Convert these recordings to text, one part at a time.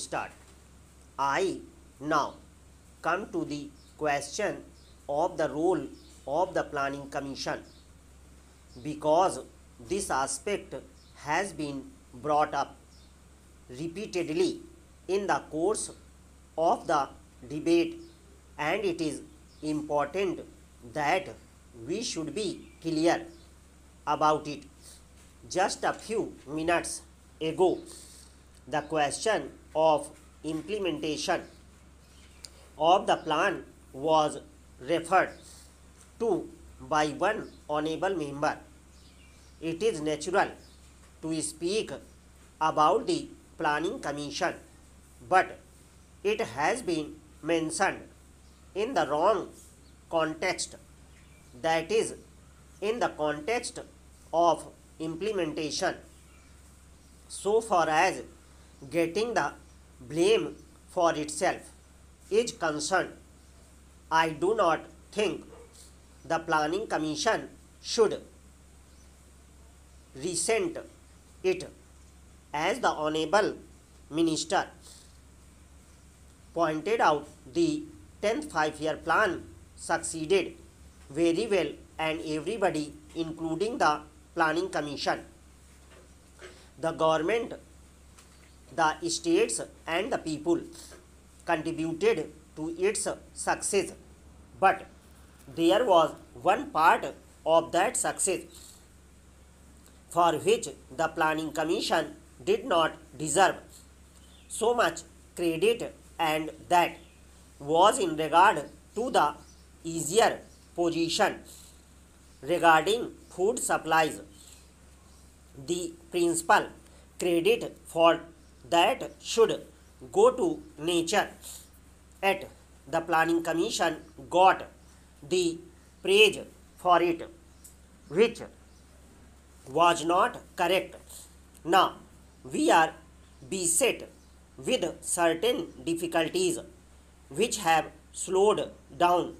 start. I now come to the question of the role of the planning commission because this aspect has been brought up repeatedly in the course of the debate and it is important that we should be clear about it. Just a few minutes ago, the question of implementation of the plan was referred to by one honorable member. It is natural to speak about the planning commission, but it has been mentioned in the wrong context that is in the context of implementation so far as getting the blame for itself is concerned. I do not think the planning commission should resent it as the honorable minister pointed out. The 10th five year plan succeeded very well and everybody including the planning commission. The government the states and the people contributed to its success but there was one part of that success for which the planning commission did not deserve so much credit and that was in regard to the easier position regarding food supplies. The principal credit for that should go to nature. At the planning commission got the praise for it which was not correct. Now we are beset with certain difficulties which have slowed down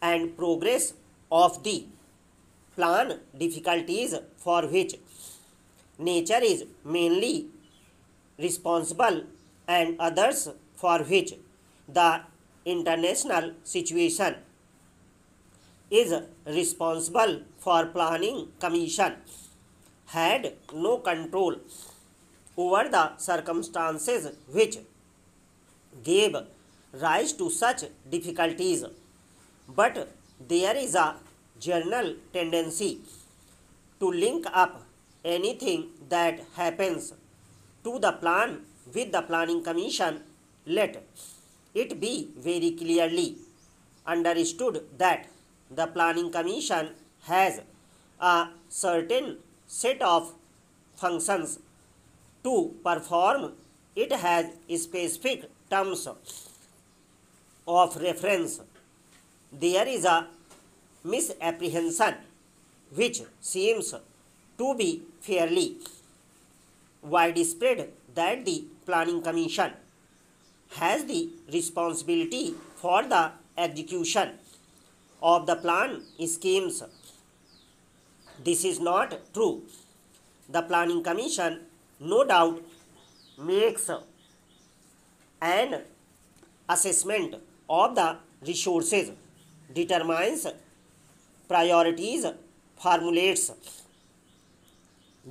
and progress of the plan difficulties for which nature is mainly responsible and others for which the international situation is responsible for planning commission had no control over the circumstances which gave rise to such difficulties. But there is a general tendency to link up anything that happens to the plan with the planning commission let it be very clearly understood that the planning commission has a certain set of functions to perform. It has specific terms of reference. There is a misapprehension which seems to be fairly widespread that the planning commission has the responsibility for the execution of the plan schemes. This is not true. The planning commission no doubt makes an assessment of the resources determines priorities formulates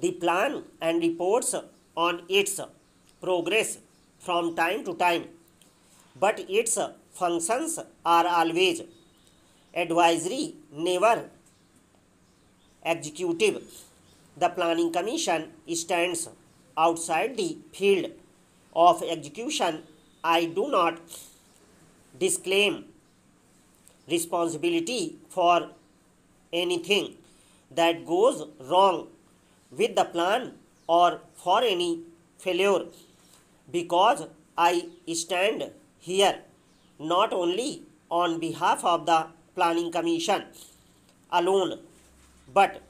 the plan and reports on its progress from time to time. But its functions are always advisory never executive. The planning commission stands outside the field of execution. I do not disclaim responsibility for anything that goes wrong with the plan or for any failure because I stand here not only on behalf of the Planning Commission alone but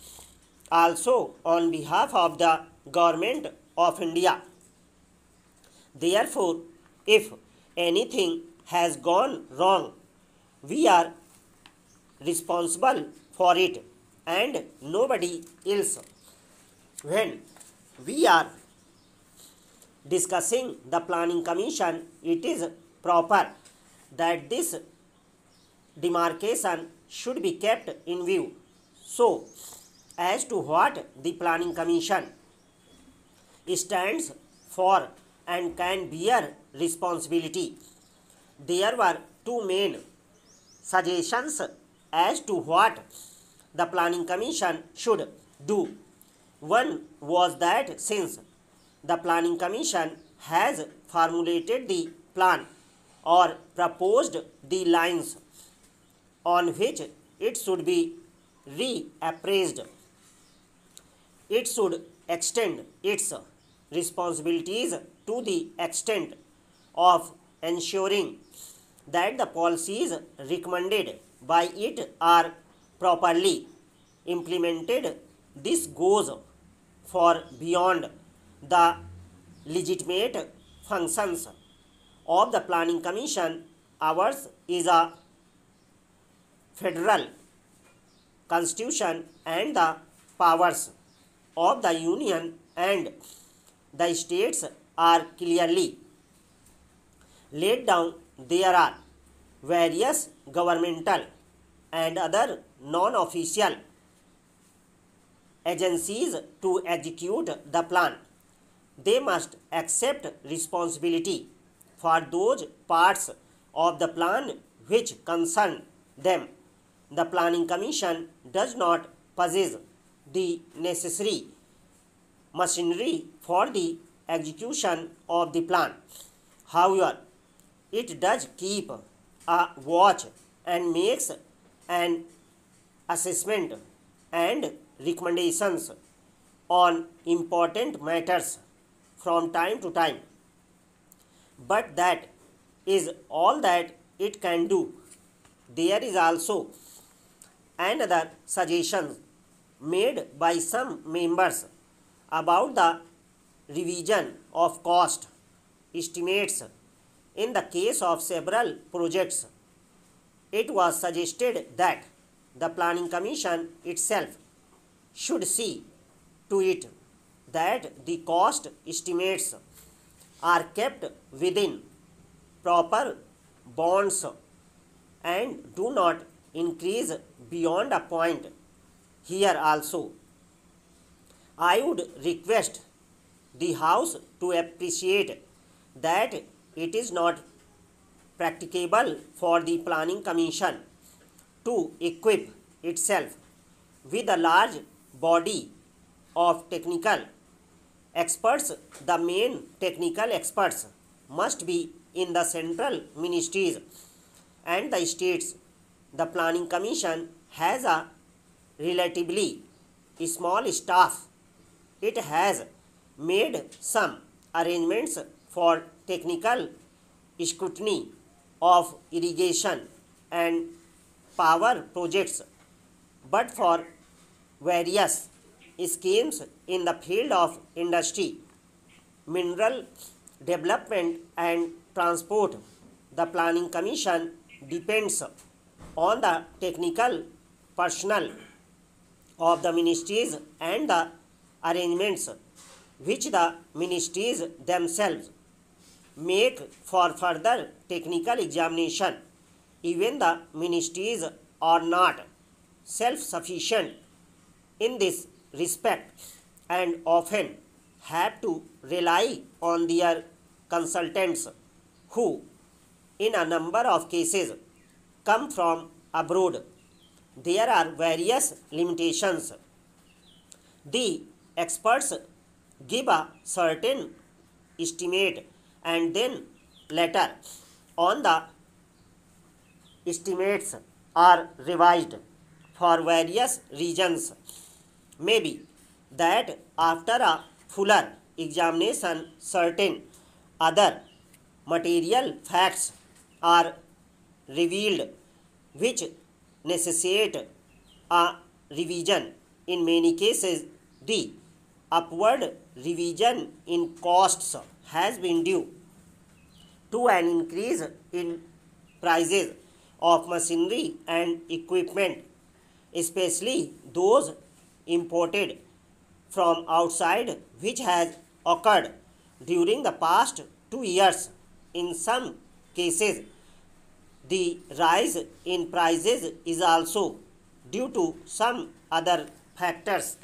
also on behalf of the Government of India. Therefore, if anything has gone wrong, we are responsible for it and nobody else. When we are discussing the planning commission, it is proper that this demarcation should be kept in view. So, as to what the planning commission stands for and can bear responsibility, there were two main suggestions as to what the planning commission should do. One was that since the planning commission has formulated the plan or proposed the lines on which it should be reappraised, it should extend its responsibilities to the extent of ensuring that the policies recommended by it are properly implemented. This goes for beyond the legitimate functions of the planning commission. Ours is a federal constitution and the powers of the union and the states are clearly laid down. There are various governmental and other non-official agencies to execute the plan. They must accept responsibility for those parts of the plan which concern them. The Planning Commission does not possess the necessary machinery for the execution of the plan. However, it does keep a watch and makes an assessment and recommendations on important matters from time to time. But that is all that it can do. There is also another suggestion made by some members about the revision of cost estimates in the case of several projects. It was suggested that the Planning Commission itself should see to it that the cost estimates are kept within proper bonds and do not increase beyond a point. Here also, I would request the House to appreciate that it is not practicable for the Planning Commission to equip itself with a large body of technical experts. The main technical experts must be in the central ministries and the states. The Planning Commission has a relatively small staff. It has made some arrangements for technical scrutiny of irrigation and power projects, but for various schemes in the field of industry, mineral development and transport, the Planning Commission depends on the technical personnel of the ministries and the arrangements which the ministries themselves make for further technical examination. Even the ministries are not self-sufficient in this respect and often have to rely on their consultants who in a number of cases come from abroad. There are various limitations. The experts give a certain estimate and then later on the estimates are revised for various reasons. May be that after a fuller examination certain other material facts are revealed which necessitate a revision in many cases the upward revision in costs has been due to an increase in prices of machinery and equipment specially those imported from outside, which has occurred during the past two years. In some cases, the rise in prices is also due to some other factors.